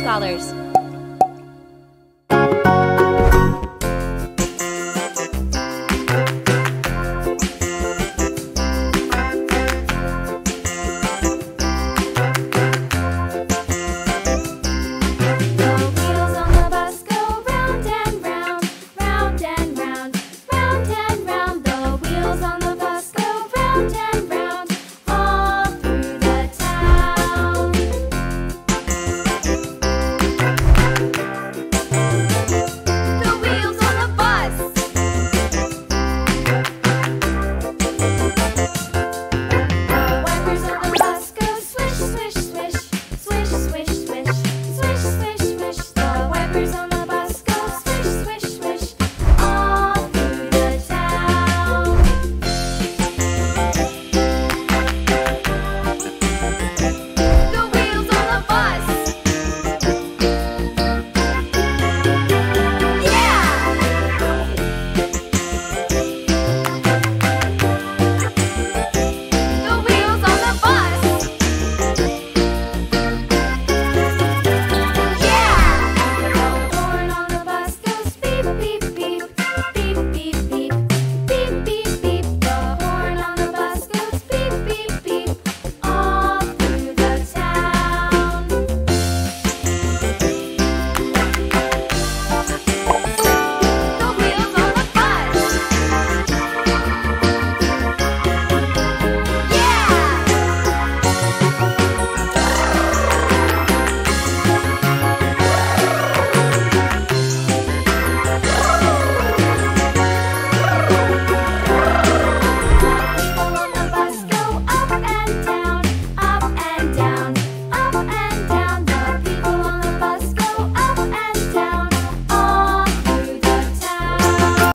Scholars.